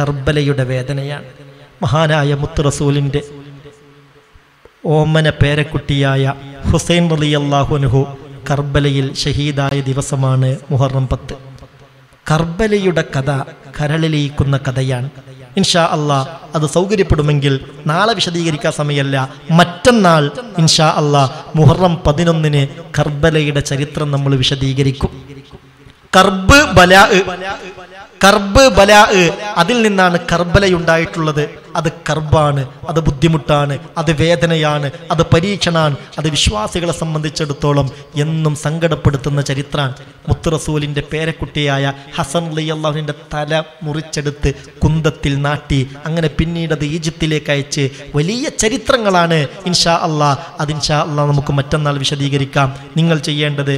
കർബലയുടെ വേദനയാണ്. മഹാനായ മുത്ത് റസൂലിന്റെ ഓമന പേരക്കുട്ടിയായ ഹുസൈൻ അലി അള്ളാഹുനുഹു കർബലയിൽ ഷഹീദായ ദിവസമാണ് മുഹറം പത്ത്. കർബലയുടെ കഥ കരളിലയിക്കുന്ന കഥയാണ്. ഇൻഷാ അള്ളാ അത് സൗകര്യപ്പെടുമെങ്കിൽ നാളെ വിശദീകരിക്കാൻ സമയമല്ല. മറ്റന്നാൾ ഇൻഷാ അള്ളാ മുഹറം പതിനൊന്നിന് കർബലയുടെ ചരിത്രം നമ്മൾ വിശദീകരിക്കും. കർബ് ബലാ കർബ് ബല അതിൽ നിന്നാണ് കർബലയുണ്ടായിട്ടുള്ളത്. അത് കർബാണ് അത് ബുദ്ധിമുട്ടാണ് അത് വേദനയാണ് അത് പരീക്ഷണാണ് അത് വിശ്വാസികളെ സംബന്ധിച്ചിടത്തോളം എന്നും സങ്കടപ്പെടുത്തുന്ന ചരിത്രാണ്. മുത്തുറസൂലിന്റെ പേരക്കുട്ടിയായ ഹസൻ അലി അള്ളാഹുവിന്റെ തല മുറിച്ചെടുത്ത് കുന്തത്തിൽ നാട്ടി അങ്ങനെ പിന്നീട് അത് ഈജിപ്തിലേക്ക് അയച്ച് വലിയ ചരിത്രങ്ങളാണ്. ഇൻഷാ അള്ളാ അത് ഇൻഷാ അള്ളാഹ് നമുക്ക് മറ്റന്നാൾ വിശദീകരിക്കാം. നിങ്ങൾ ചെയ്യേണ്ടത്